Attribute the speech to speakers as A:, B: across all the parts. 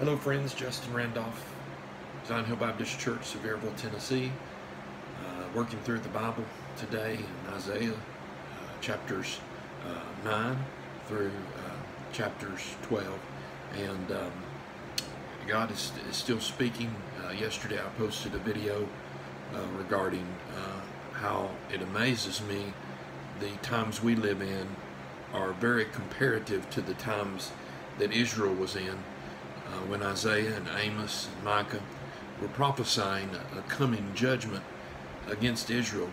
A: Hello, friends. Justin Randolph, Zion Hill Baptist Church, Sevierville, Tennessee. Uh, working through the Bible today in Isaiah uh, chapters uh, 9 through uh, chapters 12. And um, God is, is, still speaking. Uh, yesterday I posted a video uh, regarding how it amazes me the times we live in are very comparative to the times that Israel was in uh, when Isaiah and Amos and Micah were prophesying a, coming judgment against Israel.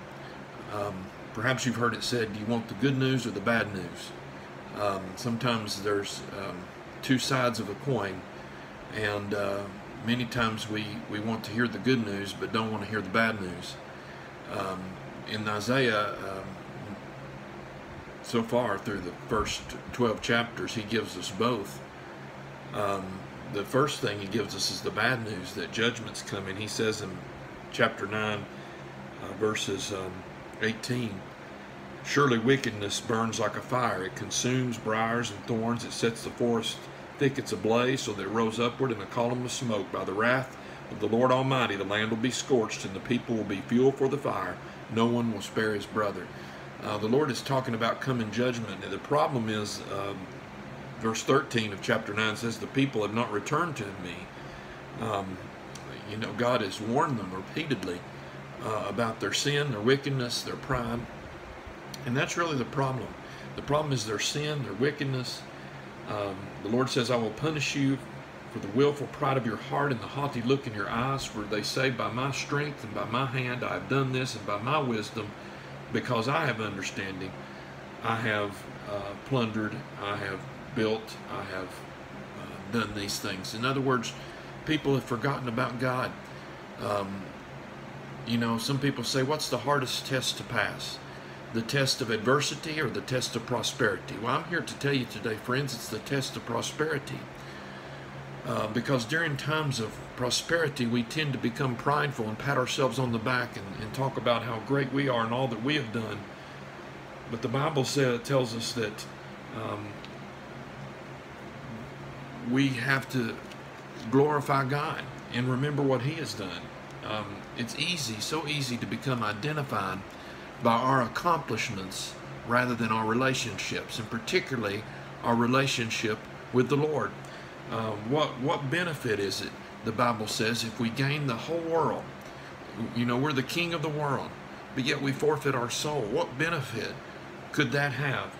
A: Um, perhaps you've heard it said, do you want the good news or the bad news? Um, sometimes there's um, two sides of a coin, and uh, many times we, we want to hear the good news but don't want to hear the bad news. Um, in Isaiah, um, so far through the first 12 chapters, he gives us both. Um, the first thing he gives us is the bad news that judgment's coming. He says in chapter 9, uh, verses um, 18, Surely wickedness burns like a fire. It consumes briars and thorns. It sets the forest thickets ablaze so that it rose upward in a column of smoke. By the wrath of the Lord Almighty, the land will be scorched and the people will be fuel for the fire. No one will spare his brother. Uh, the Lord is talking about coming judgment. And the problem is, um, verse 13 of chapter 9 says, The people have not returned to me. Um, you know, God has warned them repeatedly uh, about their sin, their wickedness, their pride. And that's really the problem. The problem is their sin, their wickedness. Um, the Lord says, I will punish you for the willful pride of your heart and the haughty look in your eyes, for they say, By my strength and by my hand I have done this, and by my wisdom, because I have understanding, I have uh, plundered, I have built, I have uh, done these things. In other words, people have forgotten about God. Um, you know, some people say, what's the hardest test to pass? The test of adversity or the test of prosperity? Well, I'm here to tell you today, friends, it's the test of prosperity. Uh, because during times of prosperity, we tend to become prideful and pat ourselves on the back and, and talk about how great we are and all that we have done. But the Bible says, tells us that um, we have to glorify God and remember what He has done. Um, it's easy, so easy to become identified by our accomplishments rather than our relationships, and particularly our relationship with the Lord. Uh, what what benefit is it? The Bible says if we gain the whole world, you know, we're the king of the world, but yet we forfeit our soul. What benefit could that have?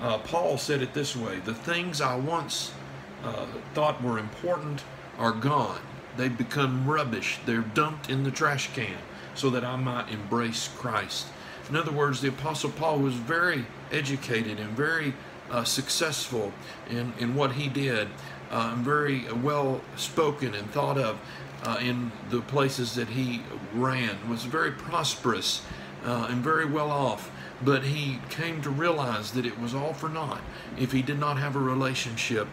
A: Uh, Paul said it this way: the things I once uh, thought were important are gone. They've become rubbish. They're dumped in the trash can so that I might embrace Christ. In other words, the Apostle Paul was very educated and very uh, successful in, in what he did, uh, and very well spoken and thought of uh, in the places that he ran, was very prosperous uh, and very well off. But he came to realize that it was all for naught if he did not have a relationship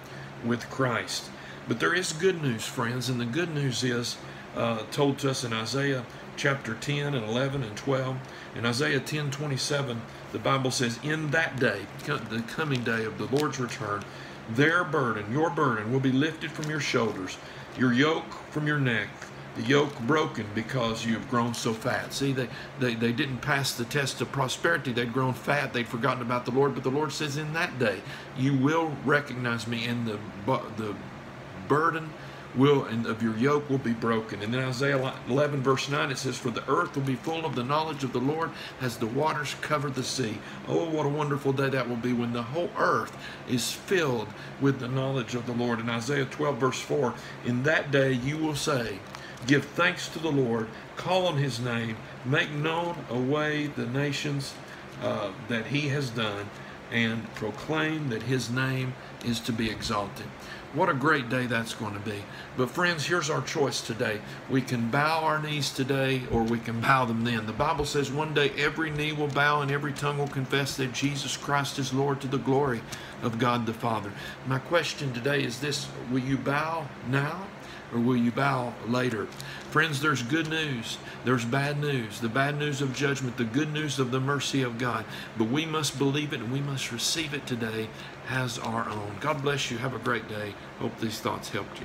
A: with Christ. But there is good news, friends, and the good news is uh, told to us in Isaiah chapter 10 and 11 and 12. In Isaiah 10 27, the Bible says, In that day, the coming day of the Lord's return, their burden, your burden, will be lifted from your shoulders, your yoke from your neck, the yoke broken because you have grown so fat. See, they, they, they didn't pass the test of prosperity. They'd grown fat. They'd forgotten about the Lord. But the Lord says, in that day, you will recognize me in the, the burden will and of your yoke will be broken. And then Isaiah 11 verse 9 it says, For the earth will be full of the knowledge of the Lord as the waters cover the sea. Oh, what a wonderful day that will be when the whole earth is filled with the knowledge of the Lord. In Isaiah 12 verse 4, In that day you will say, Give thanks to the Lord, call on his name, make known away the nations uh, that he has done, and proclaim that his name is to be exalted. What a great day that's going to be. But friends, here's our choice today. We can bow our knees today or we can bow them then. The Bible says one day every knee will bow and every tongue will confess that Jesus Christ is Lord to the glory of God the Father. My question today is this, will you bow now or will you bow later? Friends, there's good news. There's bad news. The bad news of judgment, the good news of the mercy of God. But we must believe it and we must receive it today as our own. God bless you. Have a great day. Hope these thoughts helped you.